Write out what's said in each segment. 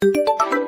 you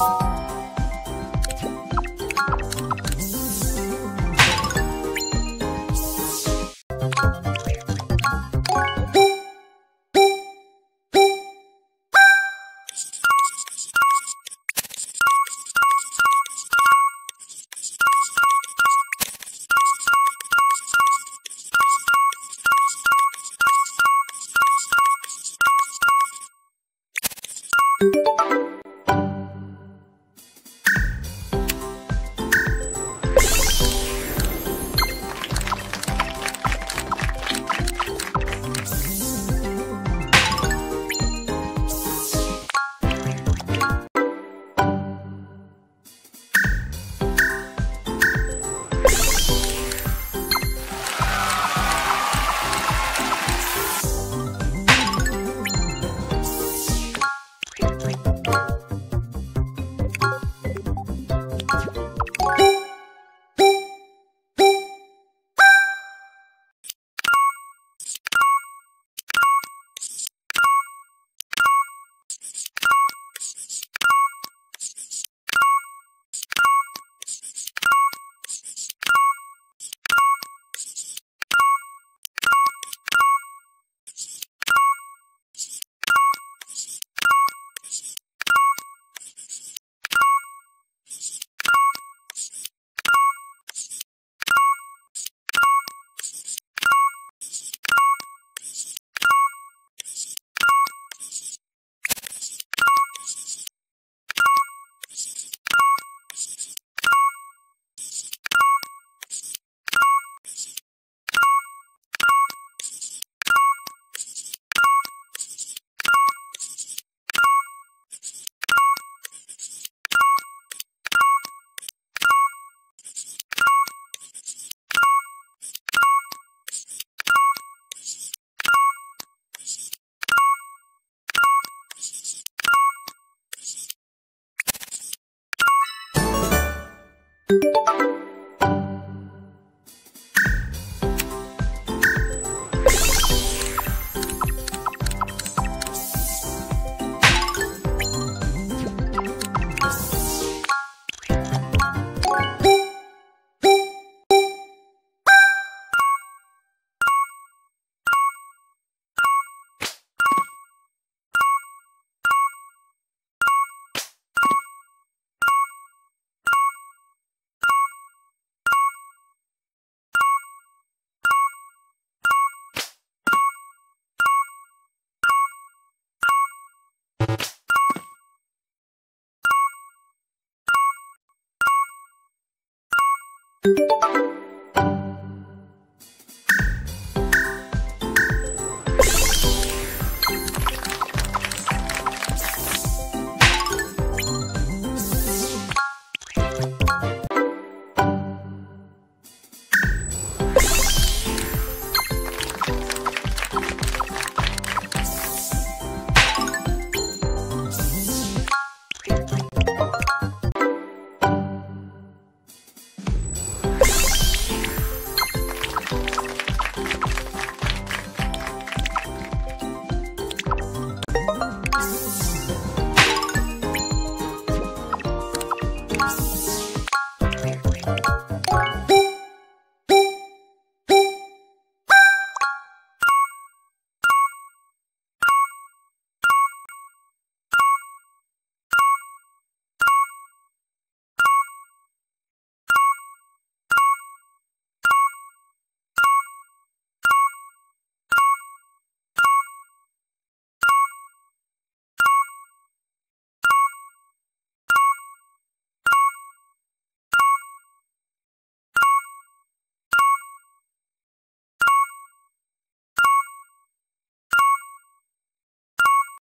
you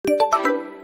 you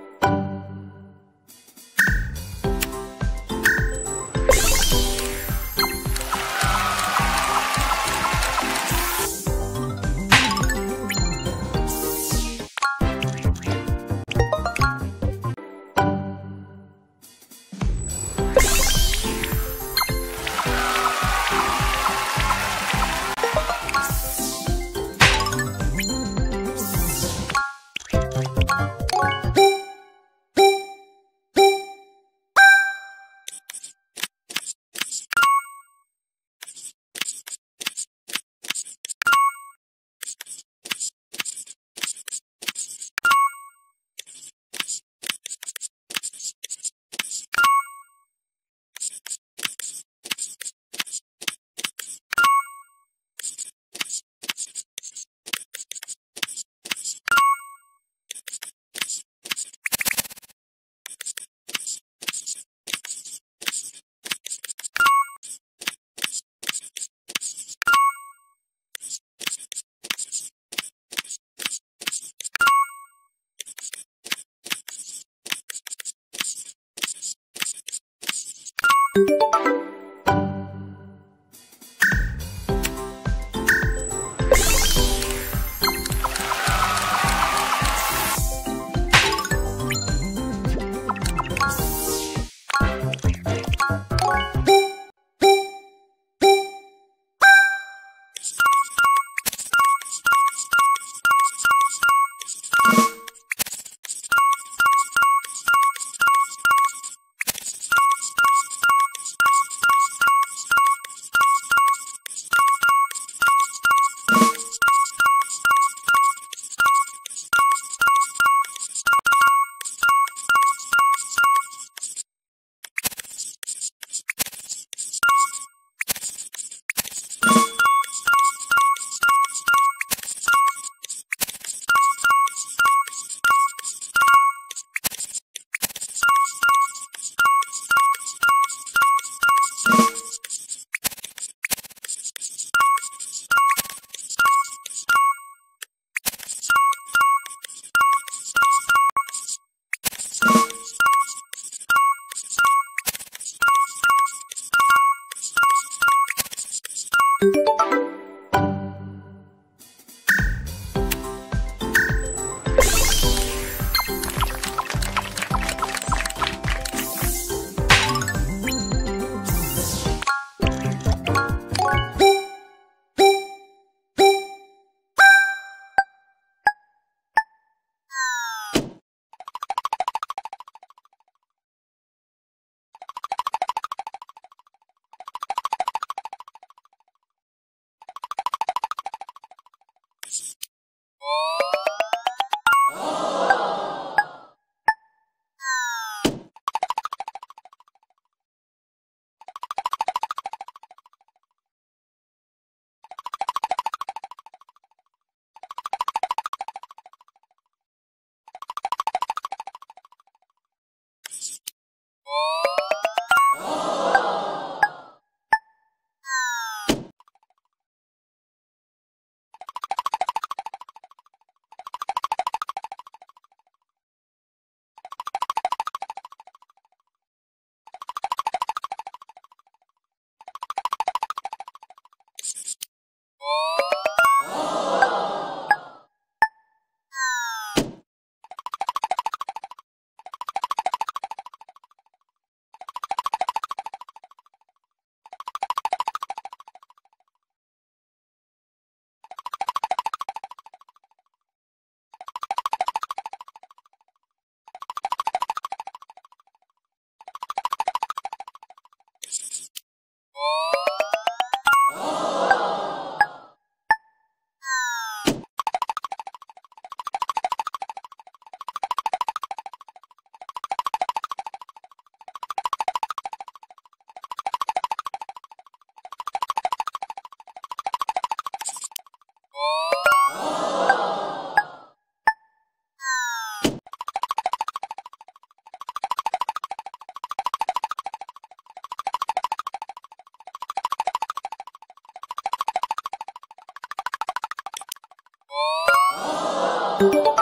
아